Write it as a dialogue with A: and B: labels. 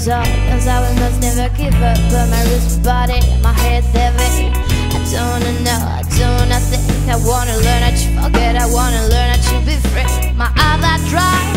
A: was all Cause I must never give up. But my roots body, my head heavy I don't wanna know, I don't wanna think I wanna learn. How to forget I wanna learn. How to be free. My eyes are dry.